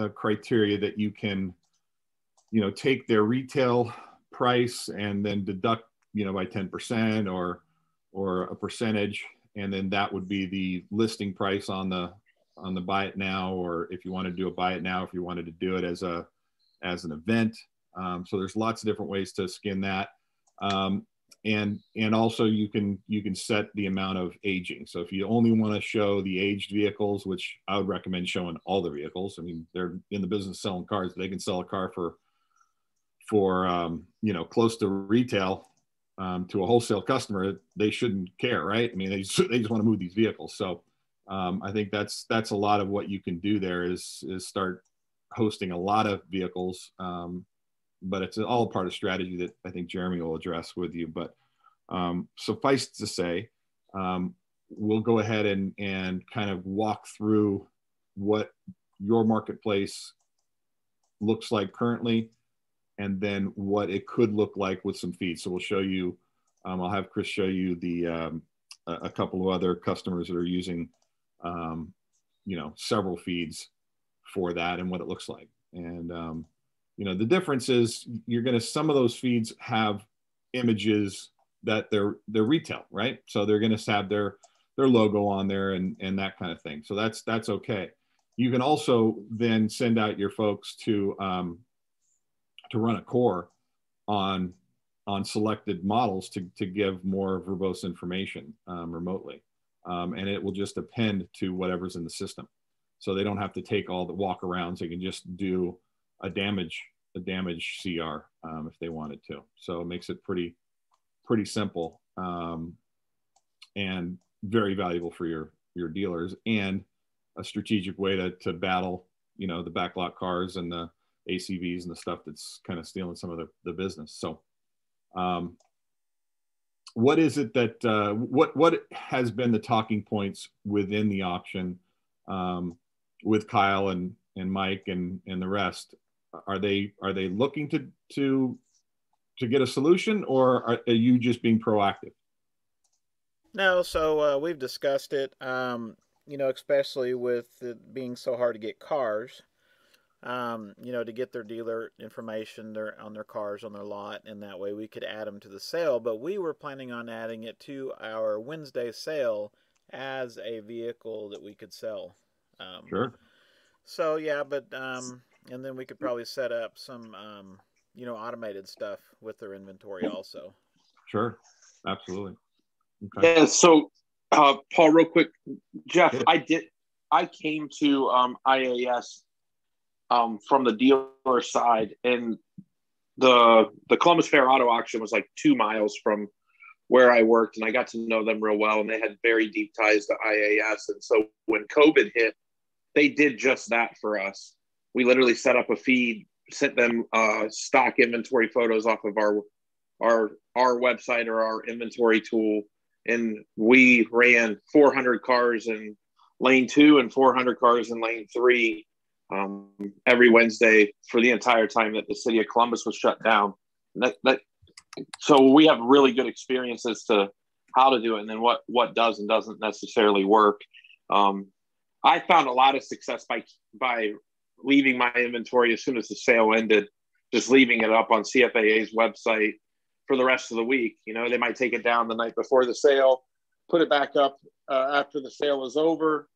a criteria that you can, you know, take their retail price and then deduct, you know, by 10% or, or a percentage. And then that would be the listing price on the, on the buy it now, or if you want to do a buy it now, if you wanted to do it as a, as an event. Um, so there's lots of different ways to skin that. Um, and and also you can you can set the amount of aging. So if you only want to show the aged vehicles which i would recommend showing all the vehicles i mean they're in the business selling cars they can sell a car for for um, you know close to retail um, to a wholesale customer they shouldn't care right? I mean they just, they just want to move these vehicles. So um, i think that's that's a lot of what you can do there is is start hosting a lot of vehicles um, but it's all part of strategy that I think Jeremy will address with you. But um, suffice to say, um, we'll go ahead and, and kind of walk through what your marketplace looks like currently and then what it could look like with some feeds. So we'll show you, um, I'll have Chris show you the um, a, a, couple of other customers that are using, um, you know, several feeds for that and what it looks like. And um, you know the difference is you're going to some of those feeds have images that they're they're retail right? So they're going to have their their logo on there and and that kind of thing. So that's that's okay. You can also then send out your folks to um, to run a core on on selected models to, to give more verbose information um, remotely. Um, and it will just append to whatever's in the system. So they don't have to take all the walk arounds they can just do a damage a damage CR um, if they wanted to. So it makes it pretty pretty simple um, and very valuable for your your dealers and a strategic way to to battle you know the backlot cars and the ACVs and the stuff that's kind of stealing some of the, the business. So um, what is it that uh, what what has been the talking points within the auction um, with Kyle and and Mike and and the rest are they are they looking to to to get a solution or are, are you just being proactive? No so uh, we've discussed it um, you know especially with it being so hard to get cars um, you know to get their dealer information their, on their cars on their lot and that way we could add them to the sale. But we were planning on adding it to our wednesday sale as a vehicle that we could sell um, sure. So yeah but um, and then we could probably set up some um, you know automated stuff with their inventory also. Sure. Absolutely. Okay. yeah so uh, paul real quick jeff yeah. i did i came to um, ias um, from the dealer side and the the columbus fair auto auction was like two miles from where i worked and i got to know them real well and they had very deep ties to ias and so when covid hit they did just that for us we literally set up a feed, sent them uh, stock inventory photos off of our our our website or our inventory tool, and we ran 400 cars in lane two and 400 cars in lane three um, every Wednesday for the entire time that the city of Columbus was shut down. That, that, so we have really good experiences to how to do it, and then what what does and doesn't necessarily work. Um, I found a lot of success by by leaving my inventory as soon as the sale ended, just leaving it up on CFAA's website for the rest of the week. You know, they might take it down the night before the sale, put it back up uh, after the sale is over,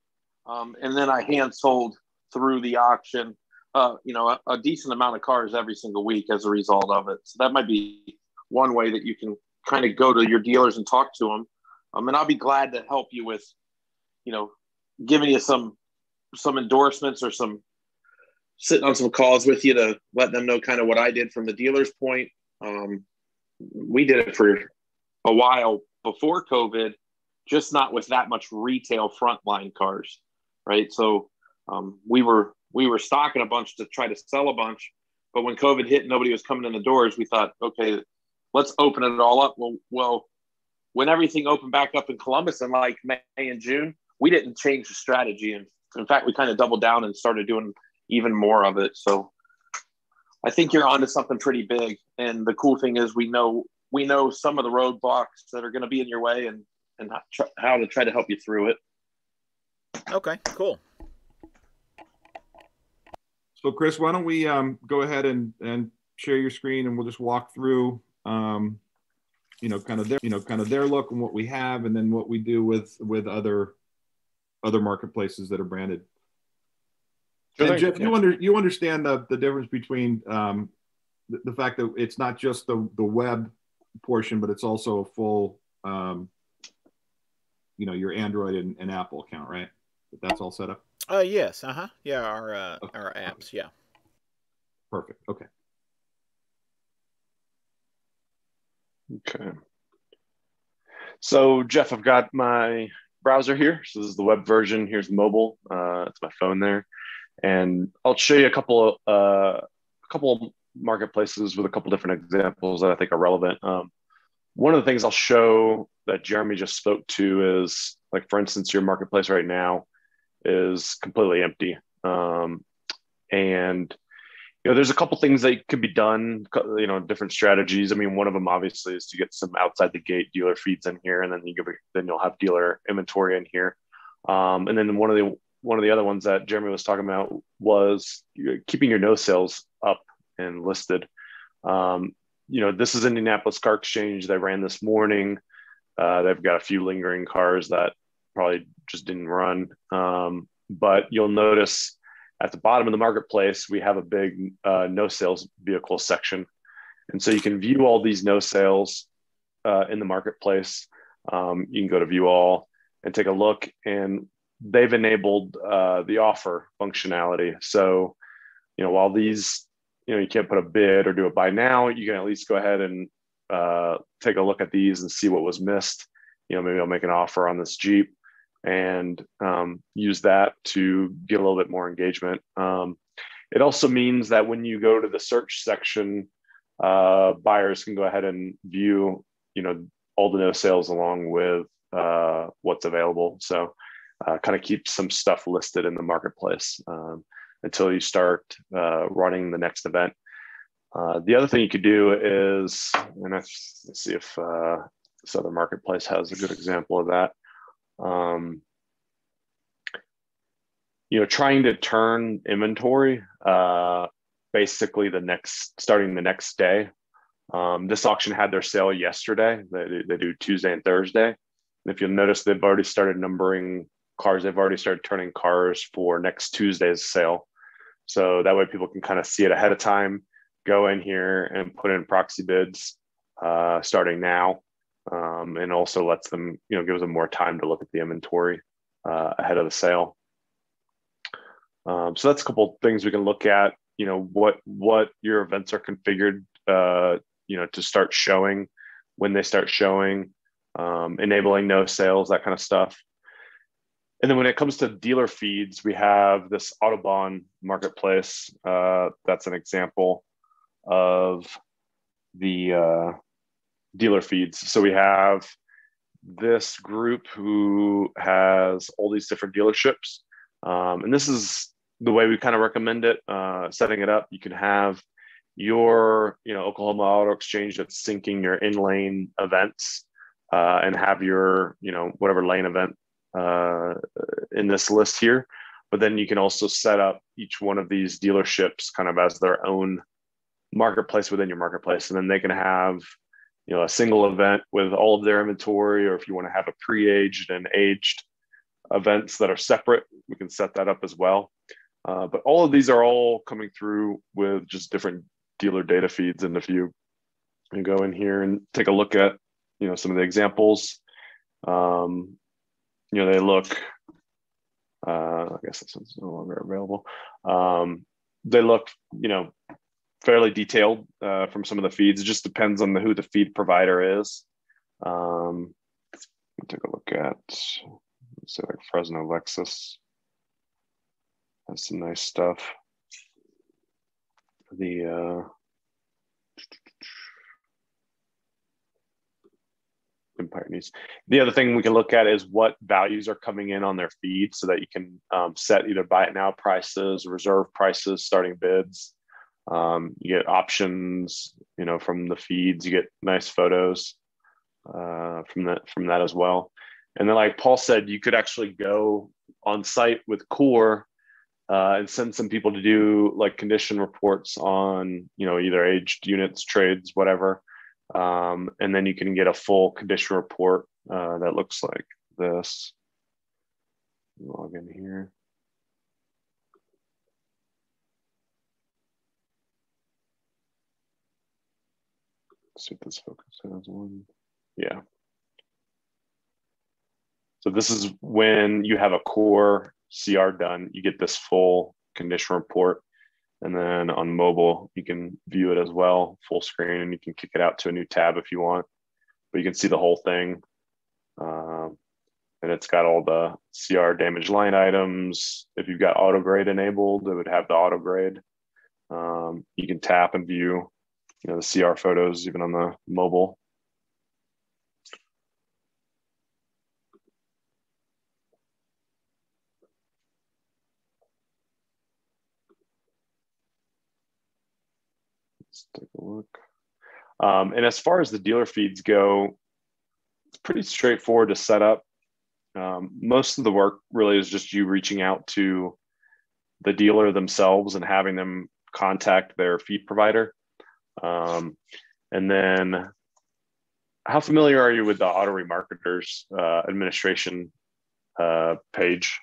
um, and then I hand sold through the auction. Uh, you know, a, a, decent amount of cars every single week as a result of it. So that might be one way that you can kind of go to your dealers and talk to them. Um, and I'll be glad to help you with, you know, giving you some some endorsements or some sitting on some calls with you to let them know kind of what I did from the dealer's point. Um, we did it for a while before COVID, just not with that much retail frontline cars, right? So um, we were we were stocking a bunch to try to sell a bunch, but when COVID hit, nobody was coming in the doors. We thought, okay, let's open it all up. Well, well, when everything opened back up in Columbus in like May and June, we didn't change the strategy, and in fact, we kind of doubled down and started doing even more of it. So I think you're onto something pretty big. And the cool thing is we know we know some of the roadblocks that are going to be in your way and and how to try to help you through it. Okay, cool. So Chris, why don't we um, go ahead and, and share your screen and we'll just walk through, um, you know, kind of their, you know, kind of their look and what we have, and then what we do with, with other, other marketplaces that are branded. Sure and Jeff, yeah. you under, you understand the, the difference between um, the, the, fact that it's not just the, the web portion, but it's also a full, um, you know, your Android and, and Apple account, right? That's all set up. Uh, yes. Uh huh. Yeah. Our uh, okay. our apps. Yeah. Perfect. Okay. Okay. So Jeff, I've got my browser here. So this is the web version. Here's mobile. Uh, it's my phone there, and I'll show you a couple of uh, a couple of marketplaces with a couple different examples that I think are relevant. Um, one of the things I'll show that Jeremy just spoke to is like, for instance, your marketplace right now is completely empty. Um, and you know, there's a couple things that could be done. You know, different strategies. I mean, one of them obviously is to get some outside the gate dealer feeds in here, and then you give, then you'll have dealer inventory in here. Um, and then one of the one of the other ones that Jeremy was talking about was keeping your no sales up and listed. Um, you know, this is Indianapolis Car Exchange. They ran this morning. Uh, they've got a few lingering cars that probably just didn't run. Um, but you'll notice at the bottom of the marketplace, we have a big uh, no sales vehicle section. And so you can view all these no sales uh, in the marketplace. Um, you can go to view all and take a look, and they've enabled uh, the offer functionality. So, you know, while these, you know, you can't put a bid or do a buy now, you can at least go ahead and uh, take a look at these and see what was missed. You know, maybe I'll make an offer on this Jeep and um, use that to get a little bit more engagement. Um, it also means that when you go to the search section, uh, buyers can go ahead and view, you know, all the no sales along with uh, what's available. So, uh, kind of keep some stuff listed in the marketplace um, until you start uh, running the next event. Uh, the other thing you could do is, and let's see if uh, this other marketplace has a good example of that um, you know, trying to turn inventory uh, basically the next, starting the next day. Um, this auction had their sale yesterday. They, they do Tuesday and Thursday. And if you'll notice, they've already started numbering cars. They've already started turning cars for next Tuesday's sale. So that way people can kind of see it ahead of time, go in here and put in proxy bids uh, starting now um, and also lets them, you know, gives them more time to look at the inventory uh, ahead of the sale. Um, so that's a couple things we can look at. You know, what what your events are configured, uh, you know, to start showing, when they start showing, um, enabling no sales, that kind of stuff. And then when it comes to dealer feeds, we have this Autobahn marketplace. Uh, that's an example of the uh, dealer feeds. So we have this group who has all these different dealerships. Um, and this is the way we kind of recommend it, uh, setting it up. You can have your, you know, Oklahoma Auto Exchange that's syncing your in lane events uh, and have your, you know, whatever lane event uh, in this list here. But then you can also set up each one of these dealerships kind of as their own marketplace within your marketplace. And then they can have you know a single event with all of their inventory or if you want to have a pre-aged and aged events that are separate we can set that up as well uh, but all of these are all coming through with just different dealer data feeds and if you, you go in here and take a look at you know some of the examples um, you know they look uh, i guess this one's no longer available um, they look you know fairly detailed uh, from some of the feeds. It just depends on the, who the feed provider is. Um, take a look at, say like Fresno Lexus. That's some nice stuff. The uh, Empire. The other thing we can look at is what values are coming in on their feed so that you can um, set either buy it now prices, reserve prices, starting bids. Um, you get options, you know, from the feeds. You get nice photos uh, from that from that as well. And then, like Paul said, you could actually go on site with Core uh, and send some people to do like condition reports on you know either aged units, trades, whatever, um, and then you can get a full condition report uh, that looks like this. Log in here. Let's see if this focus has one. Yeah. So this is when you have a core CR done, you get this full condition report. And then on mobile, you can view it as well, full screen, and you can kick it out to a new tab if you want. But you can see the whole thing. Um, and it's got all the CR damage line items. If you've got auto grade enabled, it would have the auto grade. Um, you can tap and view, you know, the CR photos even on the mobile. Take a look. Um, and as far as the dealer feeds go, it's pretty straightforward to set up. Um, most of the work really is just you reaching out to the dealer themselves and having them contact their feed provider. Um, and then, how familiar are you with the auto remarketers uh, administration uh, page,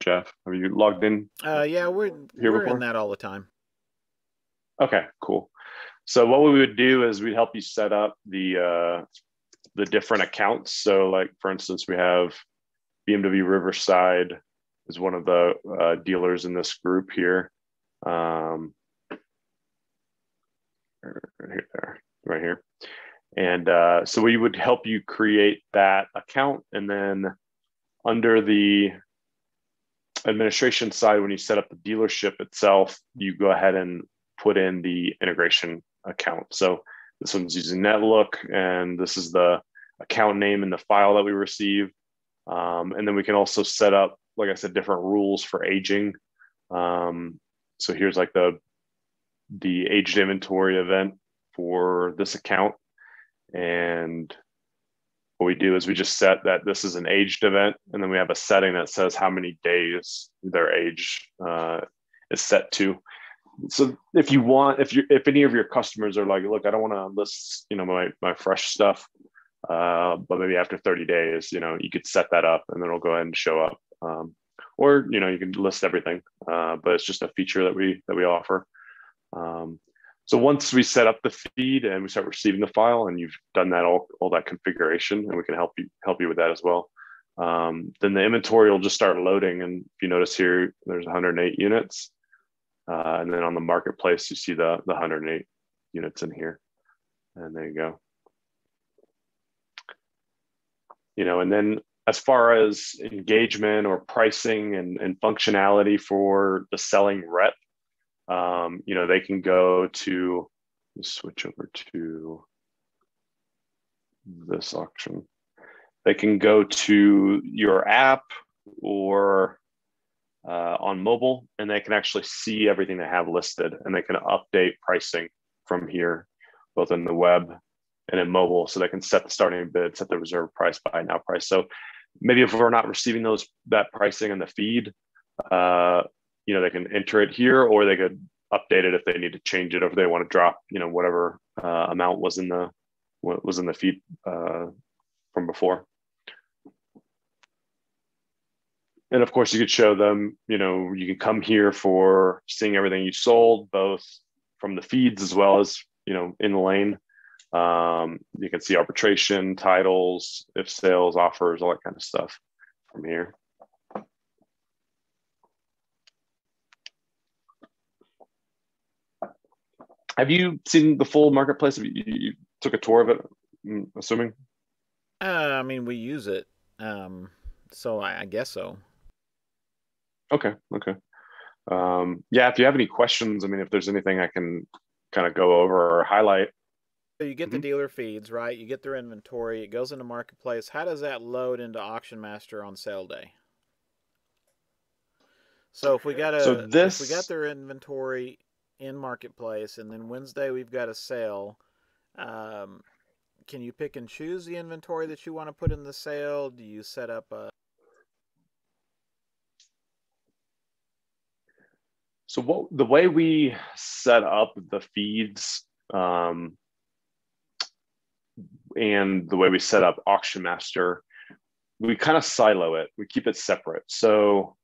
Jeff? Have you logged in? Uh, yeah, we're Here we're before? in that all the time. Okay, cool. So what we would do is we'd help you set up the uh, the different accounts. So, like for instance, we have BMW Riverside is one of the uh, dealers in this group here. Um, right here, right here. And uh, so we would help you create that account, and then under the administration side, when you set up the dealership itself, you go ahead and put in the integration account. So this one's using NetLook, and this is the account name in the file that we receive. Um, and then we can also set up, like I said, different rules for aging. Um, so here's like the the aged inventory event for this account. And what we do is we just set that this is an aged event, and then we have a setting that says how many days their age uh, is set to so if you want if you if any of your customers are like look i don't want to list you know my my fresh stuff uh, but maybe after 30 days you know you could set that up and then it'll go ahead and show up. Um, or you know you can list everything uh, but it's just a feature that we that we offer. Um, so once we set up the feed and we start receiving the file and you've done that all, all that configuration and we can help you help you with that as well um, then the inventory will just start loading. And if you notice here there's 108 units uh, and then on the marketplace, you see the, the 108 units in here. And there you go. You know, and then as far as engagement or pricing and, and functionality for the selling rep, um, you know, they can go to, switch over to this auction. They can go to your app or uh, on mobile and they can actually see everything they have listed and they can update pricing from here, both in the web and in mobile. So they can set the starting bid, set the reserve price, buy now price. So maybe if we're not receiving those that pricing in the feed, uh, you know, they can enter it here or they could update it if they need to change it or if they want to drop, you know, whatever uh, amount was in the was in the feed uh, from before. And of course you could show them you know you can come here for seeing everything you sold both from the feeds as well as you know in the lane. Um, you can see arbitration titles if sales offers all that kind of stuff from here. Have you seen the full marketplace? You, you took a tour of it assuming? Uh, I mean, we use it, um, so I, I guess so. Okay. Okay. Um, yeah. If you have any questions, I mean, if there's anything I can kind of go over or highlight. So you get the Mhm. dealer feeds, right? You get their inventory. It goes into marketplace. How does that load into Auction Master on sale day? So if we got a So if we got their inventory in marketplace, and then Wednesday we've got a sale. Um, can you pick and choose the inventory that you want to put in the sale? Do you set up a So what the way we set up the feeds um, and the way we set up Auction Master, we kind of silo it. We keep it separate. So,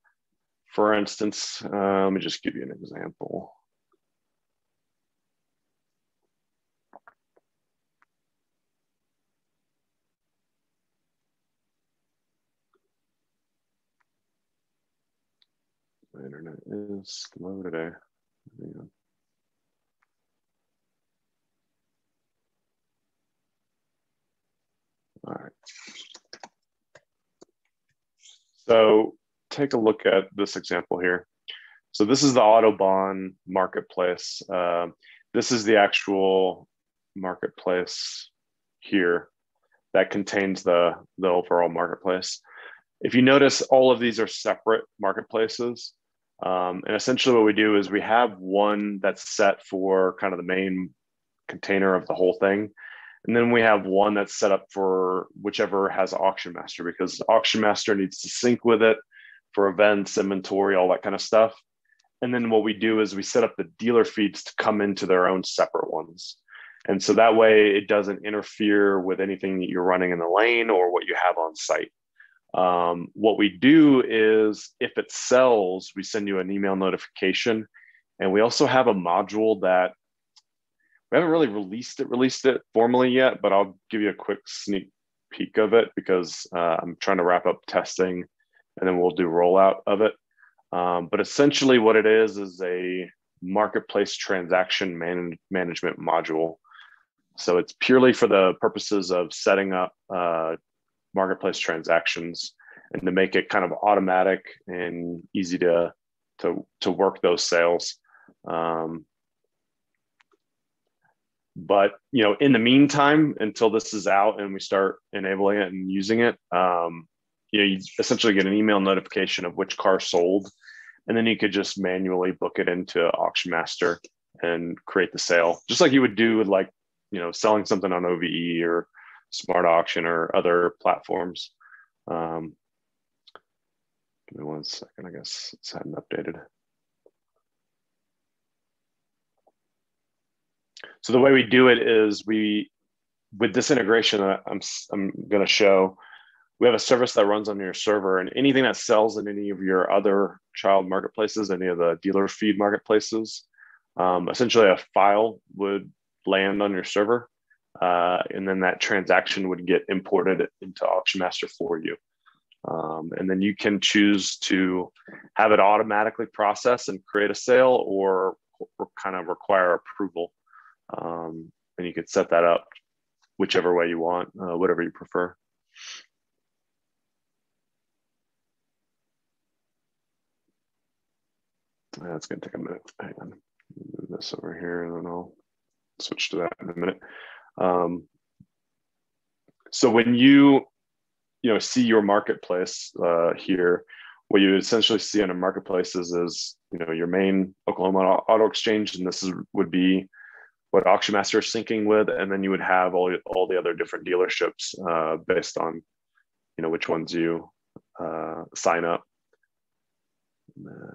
for instance, uh, let me just give you an example. My internet is slow today. All right. So take a look at this example here. So this is the Autobahn marketplace. Uh, this is the actual marketplace here that contains the, the overall marketplace. If you notice, all of these are separate marketplaces. Um, and essentially what we do is we have one that's set for kind of the main container of the whole thing. And then we have one that's set up for whichever has Auction Master because Auction Master needs to sync with it for events, inventory, all that kind of stuff. And then what we do is we set up the dealer feeds to come into their own separate ones. And so that way it doesn't interfere with anything that you're running in the lane or what you have on site. Um, what we do is if it sells, we send you an email notification. And we also have a module that we haven't really released it, released it formally yet, but I'll give you a quick sneak peek of it because uh, I'm trying to wrap up testing and then we'll do rollout of it. Um, but essentially, what it is is a marketplace transaction man- management module. So it's purely for the purposes of setting up uh, marketplace transactions and to make it kind of automatic and easy to to to work those sales. Um, but you know, in the meantime, until this is out and we start enabling it and using it, um, you know, you essentially get an email notification of which car sold, and then you could just manually book it into Auction Master and create the sale, just like you would do with like you know selling something on OVE or Smart Auction or other platforms. Um, give me one second. I guess it's hadn't updated. So the way we do it is we, with this integration that I'm, I'm going to show, we have a service that runs on your server and anything that sells in any of your other child marketplaces, any of the dealer feed marketplaces, um, essentially a file would land on your server. Uh, and then that transaction would get imported into Auction Master for you. Um, and then you can choose to have it automatically process and create a sale or, or kind of require approval. Um, and you could set that up whichever way you want, uh, whatever you prefer. That's going to take a minute. Hang on. Move this over here and then I'll switch to that in a minute. Um, so when you you know see your marketplace uh, here, what you essentially see on a marketplace is, is you know your main Oklahoma Auto Exchange, and this is would be what Auction Master is syncing with, and then you would have all all the other different dealerships uh, based on you know which ones you uh, sign up.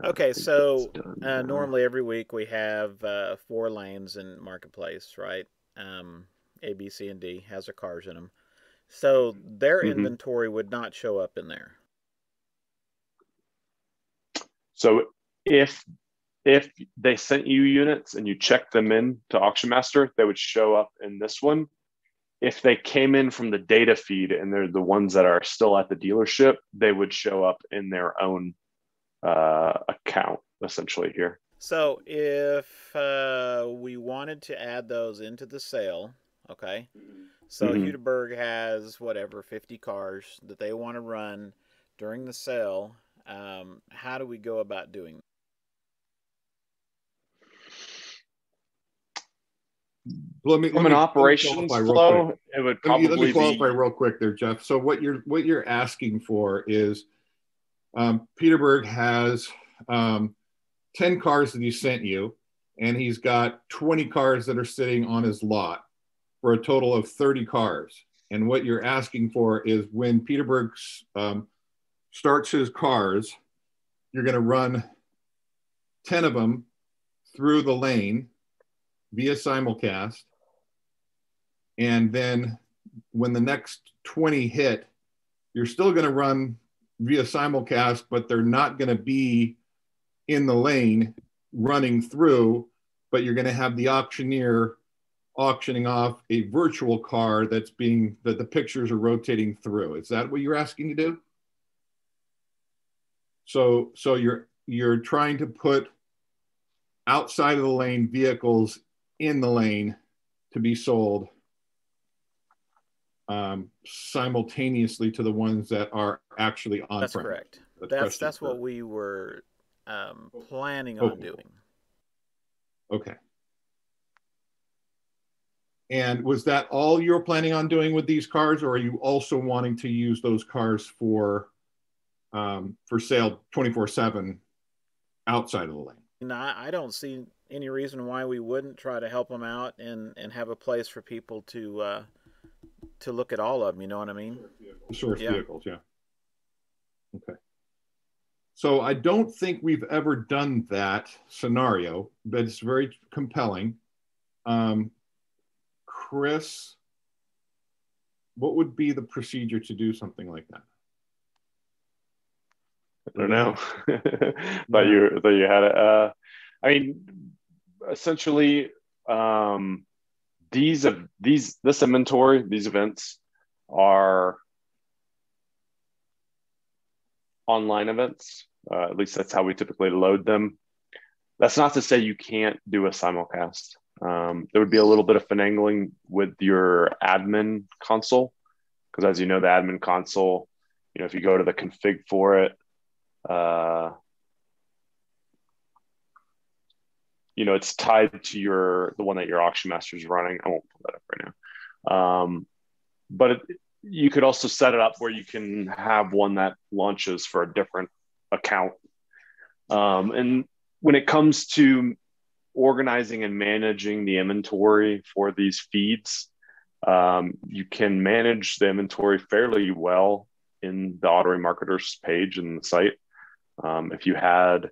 Okay, so uh, normally every week we have uh, four lanes in marketplace, right? Um, A, B, C, and D has their cars in them, so their mm-hmm. inventory would not show up in there. So if if they sent you units and you checked them in to Auction Master, they would show up in this one. If they came in from the data feed and they're the ones that are still at the dealership, they would show up in their own uh, account essentially here. So if uh, we wanted to add those into the sale, okay. So mm has whatever 50 cars that they want to run during the sale. Um, how do we go about doing let me, from let an operations flow, it would probably let me, let me qualify be... real quick there, Jeff. So what you're what you're asking for is um, Peterberg has um, ten cars that he sent you, and he's got twenty cars that are sitting on his lot for a total of thirty cars. And what you're asking for is when Peterberg um, starts his cars, you're going to run 10 of them through the lane via simulcast. And then when the next 20 hit, you're still going to run via simulcast, but they're not going to be in the lane running through, but you're going to have the auctioneer auctioning off a virtual car that's being that the pictures are rotating through. Is that what you're asking to do? So so you're you're trying to put outside of the lane vehicles in the lane to be sold um, simultaneously to the ones that are actually on. That's correct. That's that's, that's what we were um, planning on doing. Okay. And was that all you're planning on doing with these cars, or are you also wanting to use those cars for um, for sale 24 seven outside of the lane? No, I don't see any reason why we wouldn't try to help them out and, and have a place for people to uh, to look at all of them. You know what I mean? Source yeah. vehicles, yeah. Okay. So I don't think we've ever done that scenario, but it's very compelling. Um, Chris, what would be the procedure to do something like that? I don't know. thought you thought you had it. Uh, I mean, essentially, um, these these this inventory, these events are online events. Uh, at least that's how we typically load them. That's not to say you can't do a simulcast. Um, there would be a little bit of finagling with your admin console, because as you know, the admin console, you know, if you go to the config for it, uh, you know, it's tied to your the one that your auction master is running. I won't pull that up right now. Um, but it, you could also set it up where you can have one that launches for a different account. Um, and when it comes to organizing and managing the inventory for these feeds, um, you can manage the inventory fairly well in the auto remarketers page in the site. Um, if you had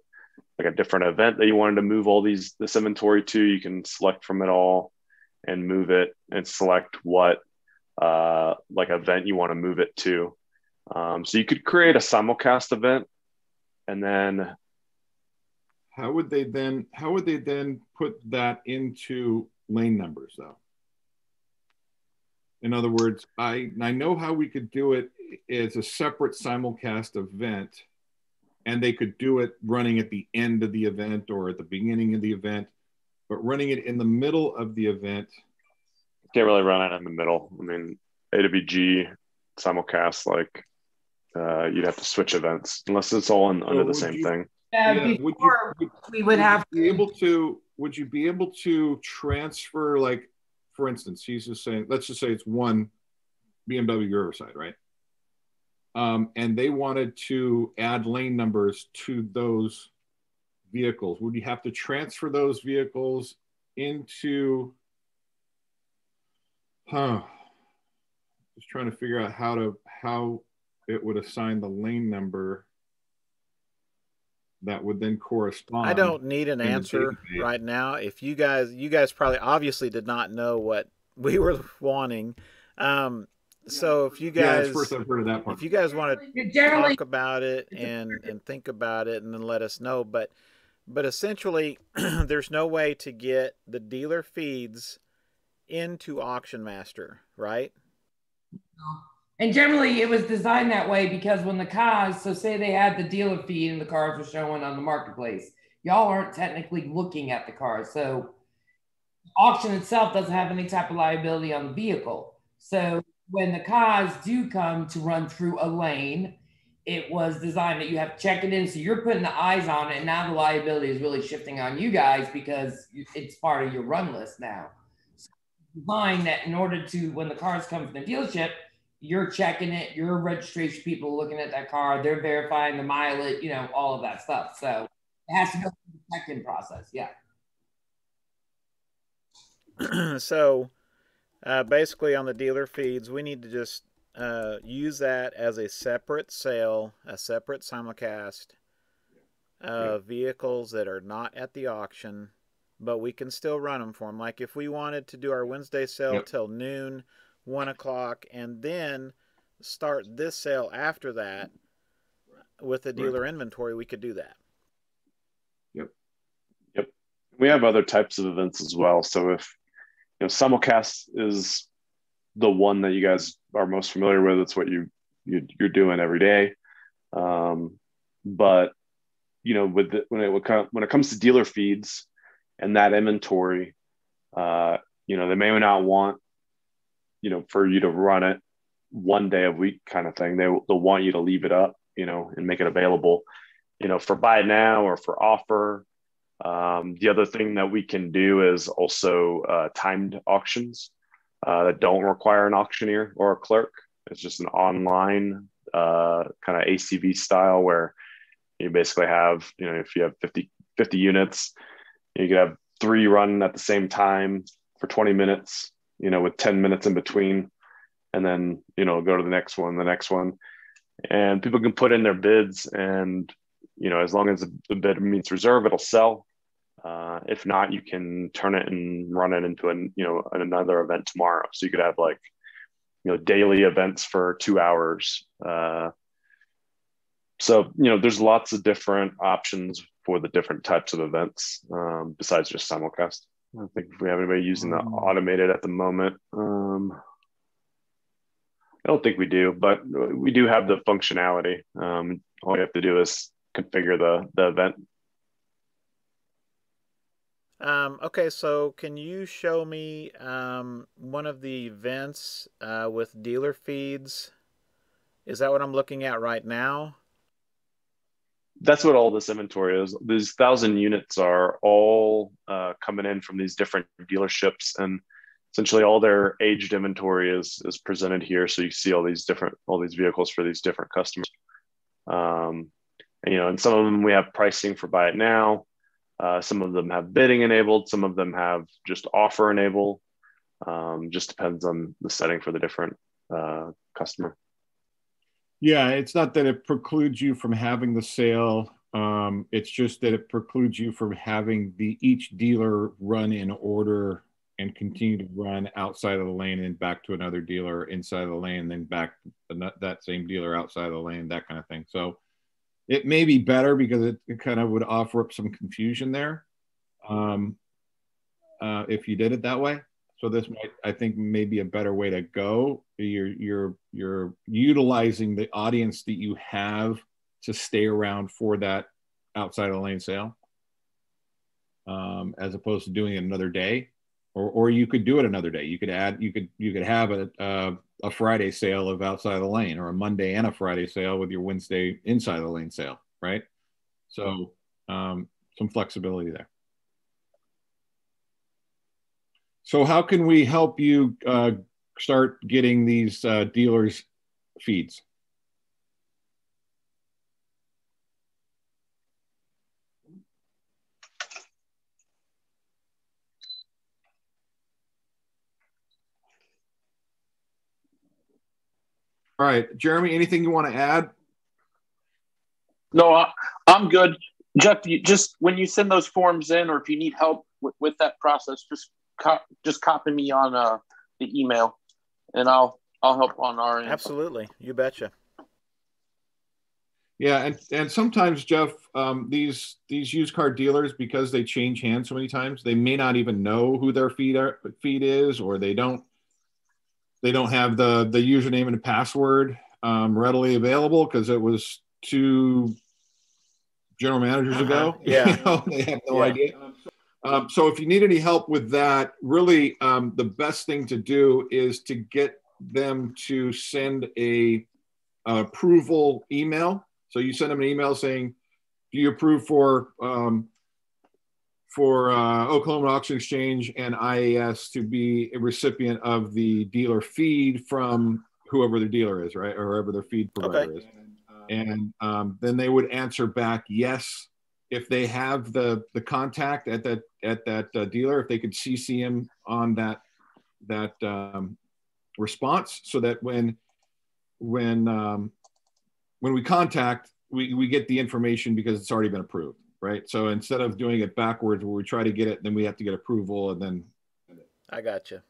like a different event that you wanted to move all these this inventory to, you can select from it all and move it and select what uh, like event you want to move it to. Um, so you could create a simulcast event and then how would they then how would they then put that into lane numbers though? In other words, I I know how we could do it as a separate simulcast event and they could do it running at the end of the event or at the beginning of the event, but running it in the middle of the event. Can't really run it in the middle. I mean, AWG simulcast, like uh, you'd have to switch events unless it's all in, so under the same you, thing. Yeah would you, would, we would, would have be able to. Would you be able to transfer, like, for instance, he's just saying, let's just say it's one BMW Riverside, right? um, and they wanted to add lane numbers to those vehicles, would you have to transfer those vehicles into, huh? Just trying to figure out how to how it would assign the lane number that would then correspond. I don't need an answer right now. If you guys, you guys probably obviously did not know what we were wanting. Um, so if you guys, yeah, first I've heard of that part. If you guys want to talk about it and and think about it, and then let us know. But but essentially, there's no way to get the dealer feeds into Auction Master, right? And generally, it was designed that way because when the cars, so say they had the dealer feed and the cars were showing on the marketplace, y'all aren't technically looking at the cars. So auction itself doesn't have any type of liability on the vehicle. So when the cars do come to run through a lane, it was designed that you have to check it in. So you're putting the eyes on it. And now the liability is really shifting on you guys because it's part of your run list now. So designed that in order to, when the cars come from the dealership, you're checking it, your registration people looking at that car, they're verifying the mileage, you know, all of that stuff. So it has to go through the check-in process. Yeah. so uh, basically, on the dealer feeds, we need to just uh, use that as a separate sale, a separate simulcast, of vehicles that are not at the auction, but we can still run them for them. Like if we wanted to do our Wednesday sale Yep. till noon, one o'clock, and then start this sale after that with the Right. dealer inventory, we could do that. Yep. Yep. We have other types of events as well. So if you know simulcast is the one that you guys are most familiar with, it's what you, you you're doing every day. Um, but you know, with the, when it would come, when it comes to dealer feeds and that inventory, uh, you know, they may not want you know for you to run it one day a week kind of thing. They they'll want you to leave it up, you know, and make it available, you know, for buy now or for offer. Um, the other thing that we can do is also uh, timed auctions uh, that don't require an auctioneer or a clerk. It's just an online uh, kind of ACV style where you basically have, you know, if you have 50, 50 units, you could have three run at the same time for 20 minutes, you know, with 10 minutes in between, and then, you know, go to the next one, the next one. And people can put in their bids and you know, as long as the bid meets reserve, it'll sell. Uh, if not, you can turn it and run it into an, you know, another event tomorrow. So you could have like, you know, daily events for two hours. Uh, so, you know, there's lots of different options for the different types of events um, besides just simulcast. I don't think we have anybody using the automated at the moment. Um, I don't think we do, but we do have the functionality. Um, all you have to do is configure the the event. Um, okay, so can you show me um, one of the events uh, with dealer feeds? Is that what I'm looking at right now? That's what all this inventory is. These thousand units are all uh, coming in from these different dealerships, and essentially all their aged inventory is is presented here. So you see all these different all these vehicles for these different customers. Um, and, you know, and some of them we have pricing for buy it now. Uh, some of them have bidding enabled. Some of them have just offer enabled. Um, just depends on the setting for the different uh, customer. Yeah, it's not that it precludes you from having the sale. Um, it's just that it precludes you from having the each dealer run in order and continue to run outside of the lane and back to another dealer inside of the lane, then back that same dealer outside of the lane, that kind of thing. So it may be better because it, it kind of would offer up some confusion there um, uh, if you did it that way. So this might, I think, maybe a better way to go. You're you're you're utilizing the audience that you have to stay around for that outside of lane sale, um, as opposed to doing it another day, or or you could do it another day. You could add, you could you could have a a, a Friday sale of outside of the lane, or a Monday and a Friday sale with your Wednesday inside of the lane sale, right? So um, some flexibility there. So how can we help you uh, start getting these uh, dealers feeds? All right, Jeremy, anything you want to add? No, I, I'm good. Jeff, you just when you send those forms in, or if you need help with, with that process, just co- just copy me on uh, the email, and I'll I'll help on our end. Absolutely, you betcha. Yeah, and and sometimes Jeff, um, these these used car dealers because they change hands so many times, they may not even know who their feed are, feed is, or they don't they don't have the the username and password um, readily available because it was two general managers ago. Uh-huh. Yeah. you know, they have no Yeah. idea. Um, so if you need any help with that, really um, the best thing to do is to get them to send a approval email. So you send them an email saying, "Do you approve for um, for uh, Oklahoma Auction Exchange and IAS to be a recipient of the dealer feed from whoever the dealer is, right, or whoever their feed provider Okay. is?" And um, then they would answer back yes if they have the the contact at that at that uh, dealer if they could CC him on that that um, response so that when when um, when we contact we, we get the information because it's already been approved, right? So instead of doing it backwards where we try to get it, then we have to get approval and then I got you.